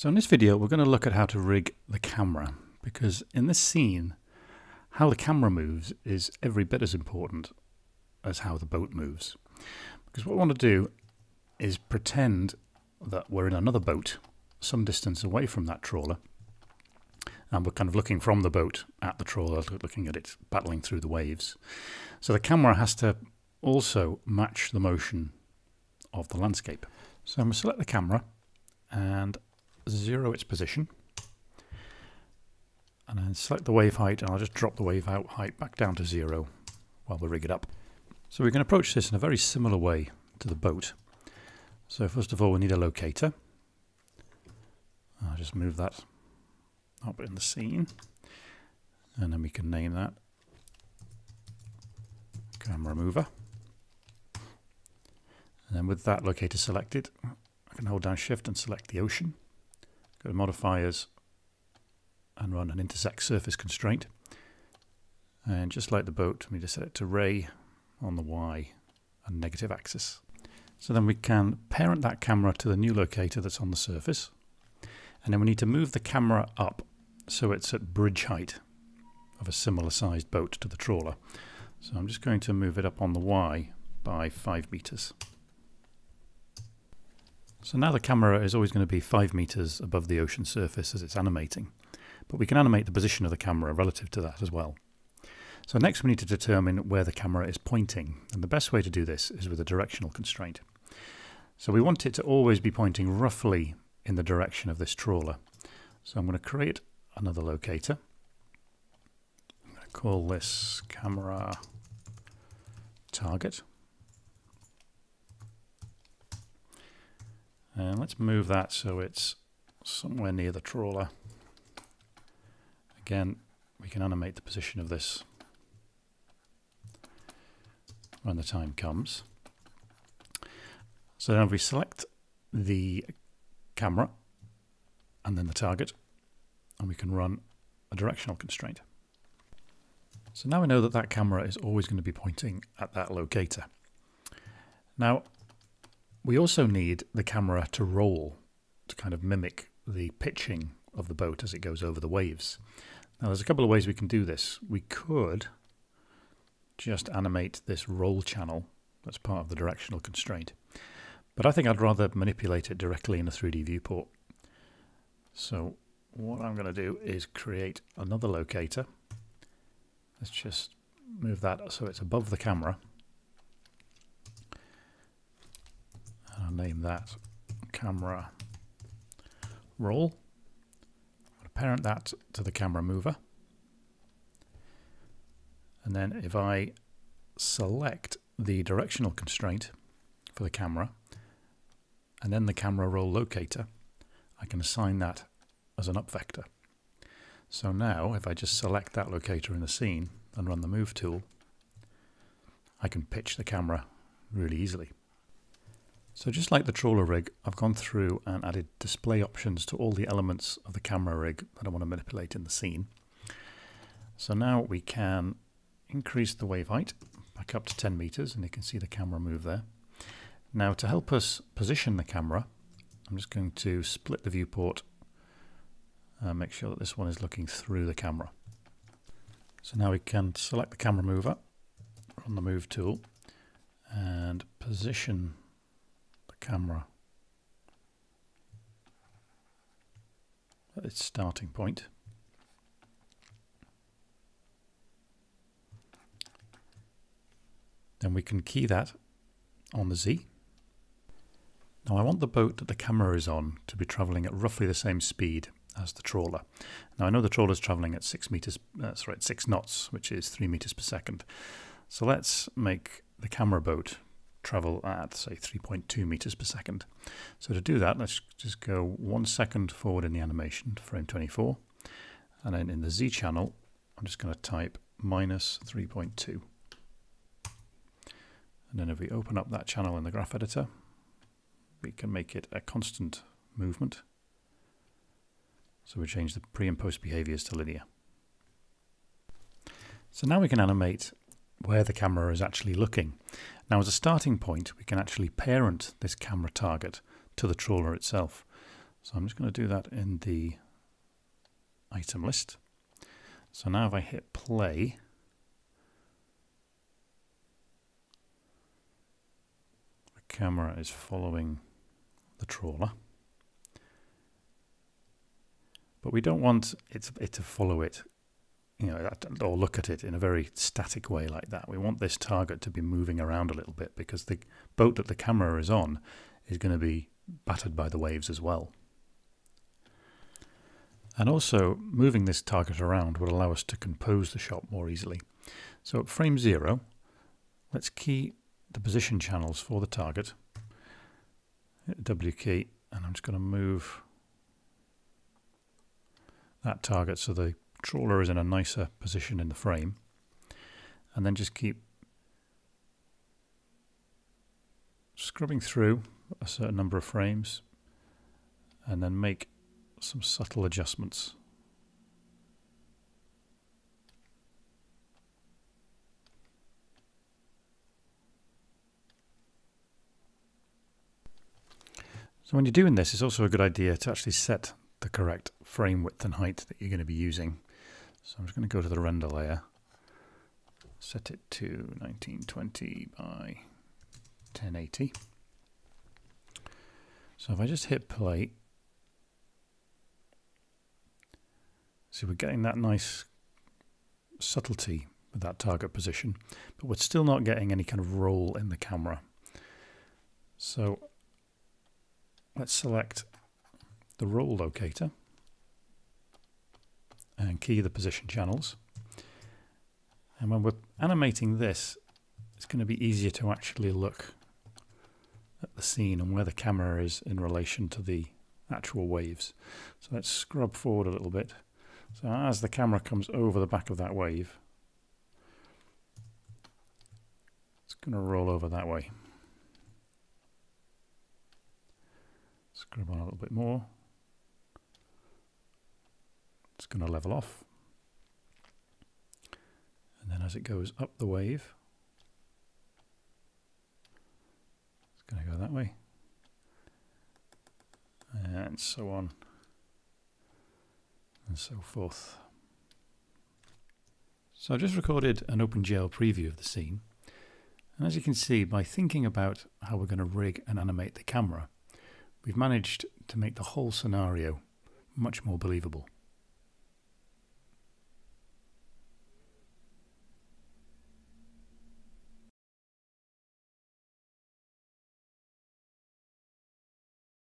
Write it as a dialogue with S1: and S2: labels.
S1: So in this video we're going to look at how to rig the camera because in this scene how the camera moves is every bit as important as how the boat moves. Because what we want to do is pretend that we're in another boat some distance away from that trawler and we're kind of looking from the boat at the trawler, looking at it battling through the waves. So the camera has to also match the motion of the landscape. So I'm going to select the camera and zero its position and then select the wave height and I'll just drop the wave out height back down to zero while we rig it up. So we can approach this in a very similar way to the boat. So first of all we need a locator. I'll just move that up in the scene and then we can name that camera mover. And then with that locator selected, I can hold down shift and select the ocean. Go to modifiers and run an intersect surface constraint. And just like the boat, we just set it to ray on the Y and negative axis. So then we can parent that camera to the new locator that's on the surface. And then we need to move the camera up so it's at bridge height of a similar sized boat to the trawler. So I'm just going to move it up on the Y by 5 meters. So now the camera is always going to be 5 meters above the ocean surface as it's animating, but we can animate the position of the camera relative to that as well. So next we need to determine where the camera is pointing, and the best way to do this is with a directional constraint. So we want it to always be pointing roughly in the direction of this trawler. So I'm going to create another locator. I'm going to call this camera target. And let's move that so it's somewhere near the trawler. Again, we can animate the position of this when the time comes. So now if we select the camera and then the target, and we can run a directional constraint. So now we know that that camera is always going to be pointing at that locator. Now, we also need the camera to roll to kind of mimic the pitching of the boat as it goes over the waves. Now there's a couple of ways we can do this. We could just animate this roll channel that's part of the directional constraint. But I think I'd rather manipulate it directly in a 3D viewport. So what I'm going to do is create another locator. Let's just move that so it's above the camera. I'll name that camera roll. I'll parent that to the camera mover. And then if I select the directional constraint for the camera and then the camera roll locator, I can assign that as an up vector. So now if I just select that locator in the scene and run the move tool, I can pitch the camera really easily. So just like the trawler rig, I've gone through and added display options to all the elements of the camera rig that I want to manipulate in the scene. So now we can increase the wave height back up to 10 meters and you can see the camera move there. Now to help us position the camera, I'm just going to split the viewport and make sure that this one is looking through the camera. So now we can select the camera mover on the move tool and position camera at its starting point. Then we can key that on the Z. Now I want the boat that the camera is on to be travelling at roughly the same speed as the trawler. Now I know the trawler is travelling at six meters, uh, sorry, six knots, which is three meters per second. So let's make the camera boat travel at, say, 3.2 meters per second. So to do that, let's just go one second forward in the animation to frame 24. And then in the Z channel, I'm just going to type minus 3.2. And then if we open up that channel in the graph editor, we can make it a constant movement. So we change the pre and post behaviors to linear. So now we can animate where the camera is actually looking. Now as a starting point we can actually parent this camera target to the trawler itself. So I'm just going to do that in the item list. So now if I hit play, the camera is following the trawler. But we don't want it, it to follow it, you know, or look at it in a very static way like that. We want this target to be moving around a little bit because the boat that the camera is on is going to be battered by the waves as well. And also, moving this target around would allow us to compose the shot more easily. So at frame zero, let's key the position channels for the target. W key, and I'm just going to move that target so the trawler is in a nicer position in the frame. And then just keep scrubbing through a certain number of frames and then make some subtle adjustments. So when you're doing this, it's also a good idea to actually set the correct frame width and height that you're going to be using. So I'm just going to go to the render layer, set it to 1920 by 1080. So if I just hit play, see we're getting that nice subtlety with that target position, but we're still not getting any kind of roll in the camera. So let's select the roll locator and key the position channels. And when we're animating this, it's going to be easier to actually look at the scene and where the camera is in relation to the actual waves. So let's scrub forward a little bit. So as the camera comes over the back of that wave, it's going to roll over that way. Scrub on a little bit more. Going to level off. And then as it goes up the wave, it's going to go that way. And so on and so forth. So I've just recorded an OpenGL preview of the scene. And as you can see, by thinking about how we're going to rig and animate the camera, we've managed to make the whole scenario much more believable.